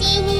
see you.